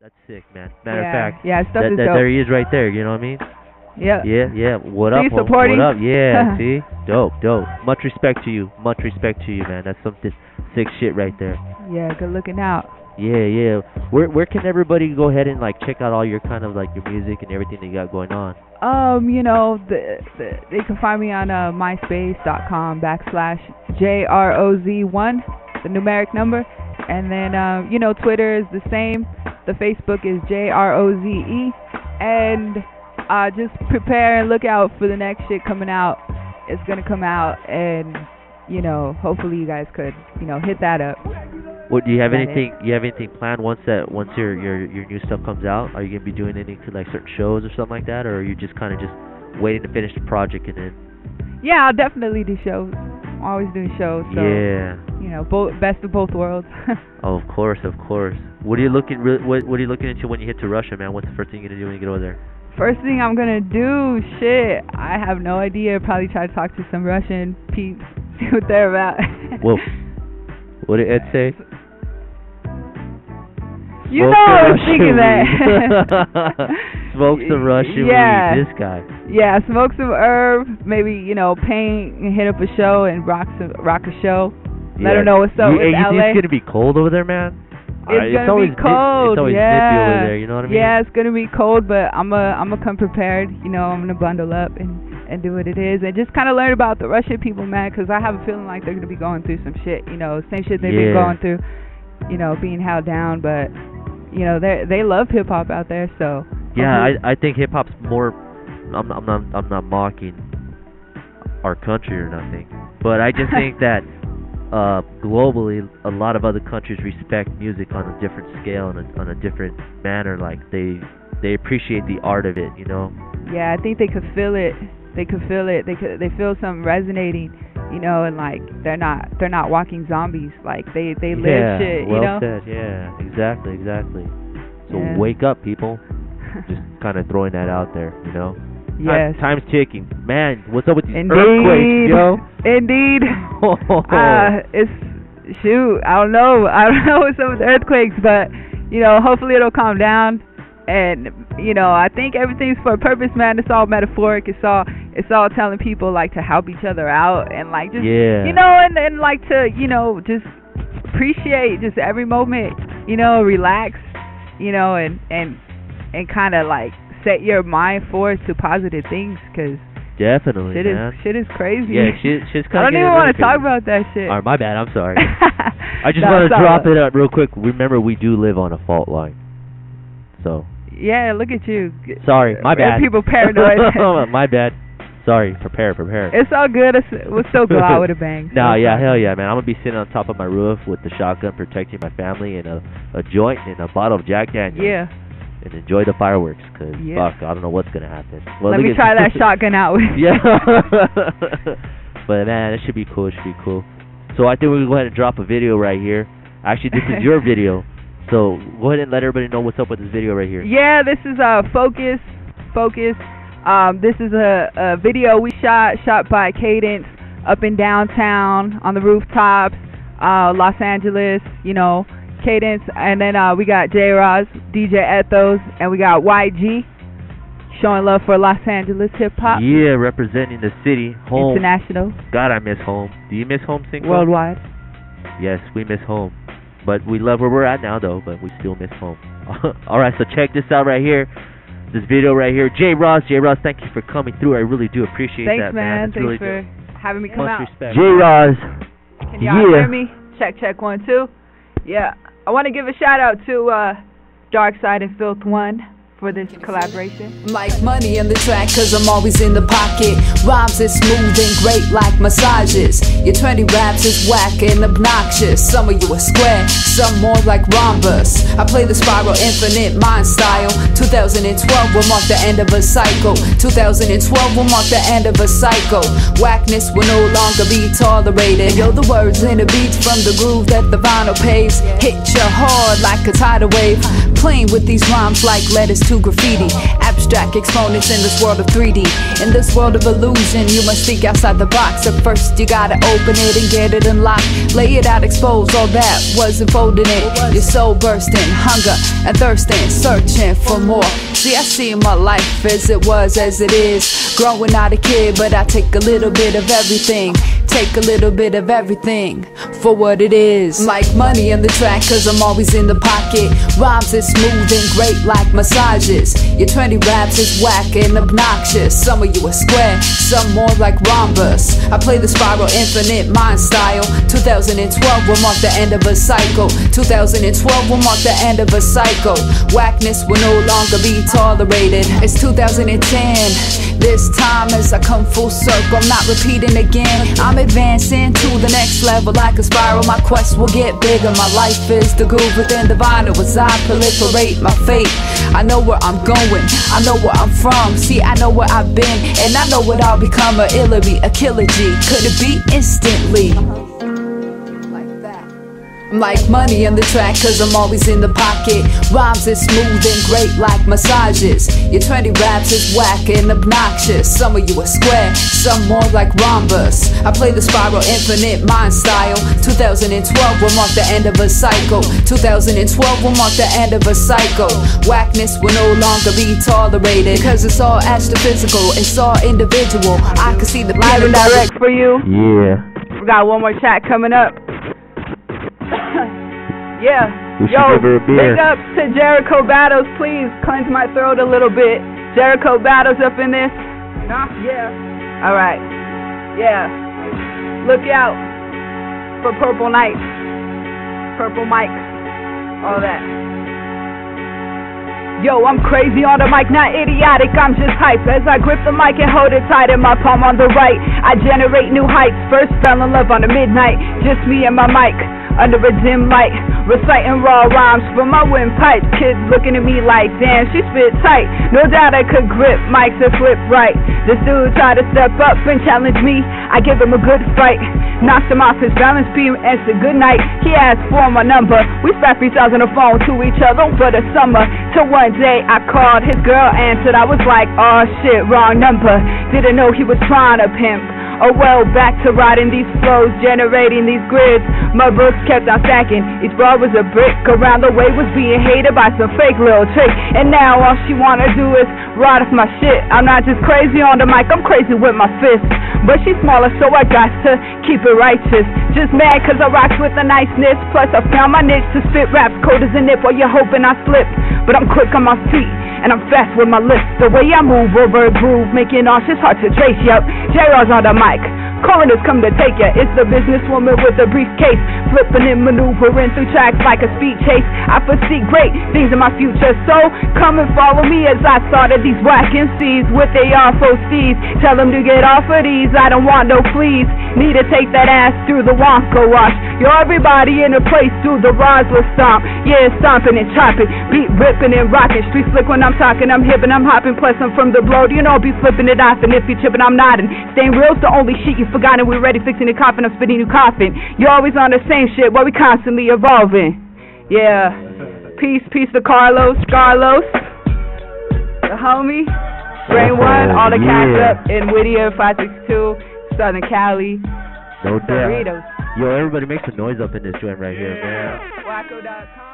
That's sick, man. Matter yeah. of fact, yeah, stuff that, is that, dope. there he is right there. You know what I mean? yeah. Yeah, yeah. What See, up, supporting. What up? Yeah, see? Dope, dope. Much respect to you. Much respect to you, man. That's something sick shit right there. Yeah, good looking out. Yeah, yeah. Where where can everybody go ahead and like check out all your kind of like your music and everything that you got going on? Um, you know, the, the they can find me on uh, myspace.com backslash J R O Z one, the numeric number, and then um, you know, Twitter is the same. The Facebook is J R O Z E, and uh, just prepare and look out for the next shit coming out. It's gonna come out, and you know, hopefully you guys could, you know, hit that up. What do you have Got it. anything? You have anything planned once that once your your your new stuff comes out? Are you gonna be doing any to like certain shows or something like that, or are you just kind of just waiting to finish the project and then? Yeah, I'll definitely do shows. I'm always doing shows, so Yeah. you know, both best of both worlds. Oh, of course, of course. What are you looking? What What are you looking into when you hit to Russia, man? What's the first thing you're gonna do when you get over there? First thing I'm gonna do, shit, I have no idea. Probably try to talk to some Russian peeps, see what they're about. Whoa. What did Ed say? You Smoke know some I was thinking that. Smoke some Russian Yeah. weed. This guy. yeah, smoke some herb, maybe you know, paint and hit up a show and rock some rock a show. Let her Yeah. know what's up you, with you think LA. it's gonna be cold over there, man? It's Uh, gonna always be cold. It's always yeah. over there. You know what I mean? Yeah, it's gonna be cold, but I'm a I'm gonna come prepared. You know, I'm gonna bundle up and and do what it is, and just kind of learn about the Russian people, man, because I have a feeling like they're gonna be going through some shit. You know, same shit they've been going through. You know, being held down, but you know they they love hip hop out there, so Yeah, I I think hip hop's more. I'm I'm not I'm not mocking our country or nothing, but I just think that uh globally a lot of other countries respect music on a different scale and on a different manner. Like they they appreciate the art of it. You know? yeah, I think they could feel it. They could feel it. They could they feel something resonating. You know, and like they're not they're not walking zombies. Like they they live yeah. shit. well you know. said. Yeah. Exactly. Exactly. So Yeah. wake up, people. Just kind of throwing that out there. You know? Yes. Time, time's ticking. Man, what's up with these Indeed. earthquakes, yo? Indeed. Uh, it's shoot. I don't know. I don't know what's up with the earthquakes, but you know, hopefully it'll calm down. And you know, I think everything's for a purpose, man. It's all metaphoric. It's all it's all telling people like to help each other out and like just yeah. you know, and and like to you know just appreciate just every moment. You know, relax. You know, and and and kind of like set your mind forward to positive things because Definitely, shit man. is shit is crazy. Yeah, shit, shit's I don't even want to talk about that shit. All right, my bad. I'm sorry. I just No, want to drop it up real quick. Remember, we do live on a fault line. So Yeah, look at you. sorry, my bad. People paranoid. my bad. Sorry. Prepare, prepare. it's all good. It's, we'll still go out with a bang. No, yeah, hell yeah, man. I'm gonna be sitting on top of my roof with the shotgun, protecting my family, and a a joint and a bottle of Jack Daniels. Yeah. And enjoy the fireworks, cause Yeah. fuck, I don't know what's gonna happen. Well, Let me try that shotgun out with you. Yeah. but man, it should be cool. It should be cool. So I think we'll go ahead and drop a video right here. Actually, this is your video. So go ahead and let everybody know what's up with this video right here. Yeah, this is uh Focus. Focus. Um, this is a, a video we shot shot by Cadence up in downtown on the rooftops, uh, Los Angeles. You know, Cadence, and then uh, we got J. Roz, DJ Ethos, and we got YG showing love for Los Angeles hip hop. Yeah, representing the city, home. International, God, I miss home. Do you miss home, Cinco? worldwide. Yes, we miss home. But we love where we're at now, though. But we still miss home. All right, so check this out right here. This video right here. J. Roz, J. Roz, thank you for coming through. I really do appreciate Thanks, that, man. That's Thanks really for having me come Much out. respect. J. Roz. Can y'all Yeah. hear me? Check, check, one, two. Yeah. I want to give a shout out to uh, Darkside and Filth One for this collaboration. Like money in the track, cause I'm always in the pocket. Rhymes is smooth and great like massages. Your 20 raps is whack and obnoxious. Some of you are square, some more like rhombus. I play the spiral infinite mind style. 2012 will mark the end of a cycle. 2012 will mark the end of a cycle. Whackness will no longer be tolerated. Yo, the words and the beats from the groove that the vinyl paves hit you hard like a tidal wave. Playing with these rhymes like letters to graffiti. Abstract exponents in this world of 3D. In this world of illusion, you must think outside the box. At first, you gotta open it and get it unlocked. Lay it out, expose all that was unfolding it. Your soul bursting, hunger and thirsting, searching for more. See, I see my life as it was, as it is. Growing out a kid, but I take a little bit of everything. Take a little bit of everything for what it is. Like money in the track, cause I'm always in the pocket. Rhymes is smooth and great like massages. Your 20 raps is whack and obnoxious. Some of you are square, some more like rhombus. I play the spiral infinite mind style. 2012 will mark the end of a cycle. 2012 will mark the end of a cycle. Whackness will no longer be tolerated. It's 2010. This time as I come full circle, I'm not repeating again. I'm advancing to the next level like a spiral. My quest will get bigger. My life is the groove within the vinyl as I proliferate my fate. I know where I'm going, I know where I'm from. See, I know where I've been, and I know what I'll become a Illary, a killer G. Could it be instantly? Like money on the track, cause I'm always in the pocket. Rhymes is smooth and great like massages. Your 20 raps is whack and obnoxious. Some of you are square, some more like rhombus. I play the spiral infinite mind style. 2012 will mark the end of a cycle. 2012 will mark the end of a cycle. Whackness will no longer be tolerated. Cause it's all astrophysical, it's all individual. I can see the live and direct for you. Yeah. We got one more chat coming up. Yeah. We should Yo, give her a beer. big ups to Jericho Battles. Please cleanse my throat a little bit. Jericho Battles up in this. Nah, yeah. All right. Yeah. Look out for Purple Nights, Purple Mics, all that. Yo, I'm crazy on the mic, not idiotic, I'm just hype. As I grip the mic and hold it tight in my palm on the right, I generate new heights. First fell in love on the midnight, just me and my mic under a dim light, reciting raw rhymes from my windpipe. Kids looking at me like, damn, she spit tight. No doubt I could grip mics and flip right. This dude tried to step up and challenge me. I give him a good fight, knocked him off his balance beam and said good night. He asked for my number. We spat three on the phone to each other for the summer. Till one day I called, his girl answered. I was like, oh shit, wrong number. Didn't know he was trying to pimp. Oh well, back to riding these flows, generating these grids. My books kept on stacking. Each bar was a brick. Around the way was being hated by some fake little trick. And now all she wanna do is ride off my shit. I'm not just crazy on the mic, I'm crazy with my fists. But she's smaller, so I got to keep it righteous. Just mad cause I rocks with the niceness. Plus I found my niche to spit raps cold as a nip while you're hoping I slip. But I'm quick on my feet and I'm fast with my lips. The way I move over a groove, making nauseous hard to trace. Yup, JR's on the mic. Coroners come to take ya. It's the businesswoman with the briefcase, flipping and maneuvering through tracks like a speed chase. I foresee great things in my future, so come and follow me as I started these whack MCs with AR steeds. Tell them to get off of these. I don't want no fleas. Need to take that ass through the Wonka wash. Yo, everybody in the place through the Roswell stomp. Yeah, stomping and chopping, beat ripping and rocking. Street slick when I'm talking, I'm hip and I'm hopping. Plus I'm from the blow. You know I'll be flipping it off, and if you chipping, I'm nodding. Staying real's the only shit you forgotten. We're ready fixing the coffin. I'm spitting new coffin. You're always on the same shit while we constantly evolving. Yeah. Peace, peace to Carlos, Carlos, the homie, Brain oh, One, all the cats up in Whittier, 562, Southern Cali, No doubt. Yo, everybody make some noise up in this joint right here, man.